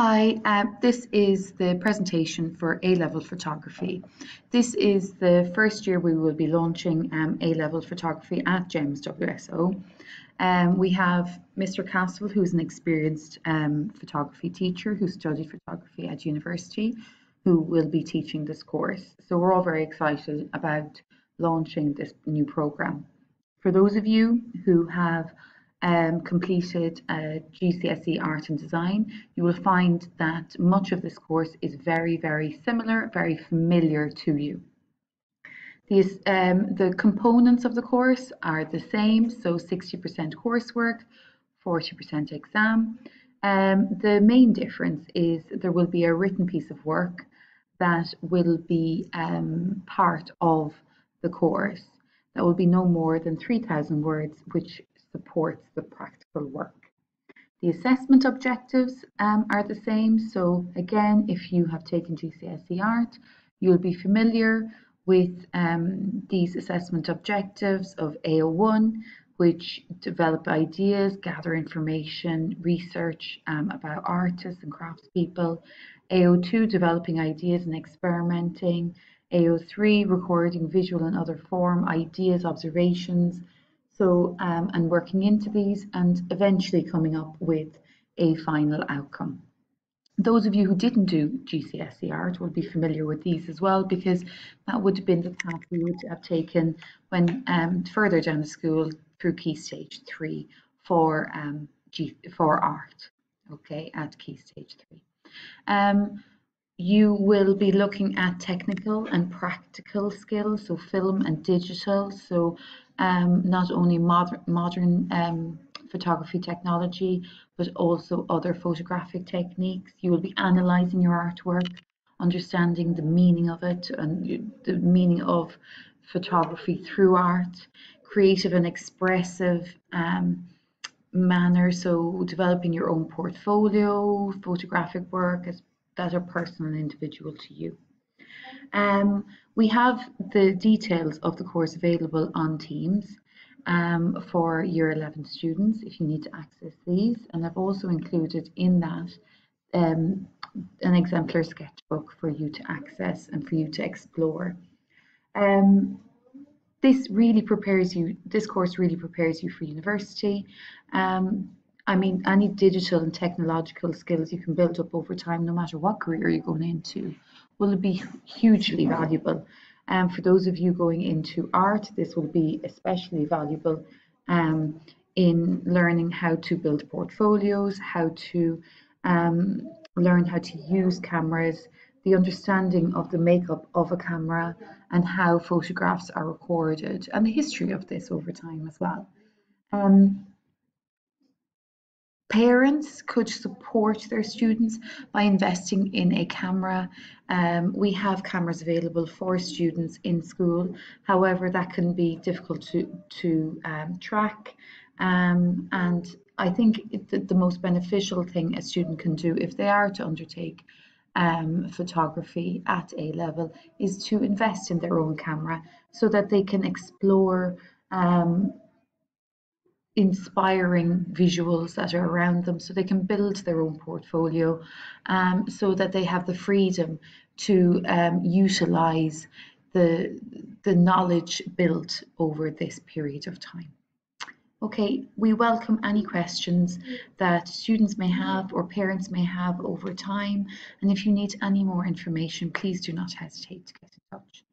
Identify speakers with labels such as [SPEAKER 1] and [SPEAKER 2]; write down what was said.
[SPEAKER 1] Hi, uh, this is the presentation for A-Level Photography. This is the first year we will be launching um, A-Level Photography at GEMS WSO. Um, we have Mr. Castle, who's an experienced um, photography teacher who studied photography at university, who will be teaching this course. So we're all very excited about launching this new program. For those of you who have um, completed a GCSE Art and Design, you will find that much of this course is very, very similar, very familiar to you. These, um, the components of the course are the same, so 60% coursework, 40% exam. Um, the main difference is there will be a written piece of work that will be um, part of the course. That will be no more than 3,000 words, which supports the practical work. The assessment objectives um, are the same. So again, if you have taken GCSE Art, you'll be familiar with um, these assessment objectives of AO1, which develop ideas, gather information, research um, about artists and craftspeople. AO2, developing ideas and experimenting. AO3, recording visual and other form, ideas, observations, so, um, and working into these and eventually coming up with a final outcome. Those of you who didn't do GCSE art will be familiar with these as well because that would have been the path we would have taken when um, further down the school through Key Stage 3 for, um, G for art, okay, at Key Stage 3. Um, you will be looking at technical and practical skills, so film and digital, so um, not only modern, modern um, photography technology, but also other photographic techniques. You will be analysing your artwork, understanding the meaning of it and the meaning of photography through art, creative and expressive um, manner. So developing your own portfolio, photographic work as, that are personal and individual to you. Um, we have the details of the course available on Teams um, for Year 11 students if you need to access these. And I've also included in that um, an exemplar sketchbook for you to access and for you to explore. Um, this really prepares you, this course really prepares you for university. Um, I mean, any digital and technological skills you can build up over time, no matter what career you're going into will be hugely valuable. And um, for those of you going into art, this will be especially valuable um, in learning how to build portfolios, how to um, learn how to use cameras, the understanding of the makeup of a camera and how photographs are recorded and the history of this over time as well. Um, Parents could support their students by investing in a camera. Um, we have cameras available for students in school. However, that can be difficult to, to um, track. Um, and I think the, the, most beneficial thing a student can do if they are to undertake um, photography at A level is to invest in their own camera so that they can explore um, inspiring visuals that are around them so they can build their own portfolio um, so that they have the freedom to um, utilize the, the knowledge built over this period of time. Okay, we welcome any questions that students may have or parents may have over time. And if you need any more information, please do not hesitate to get in touch.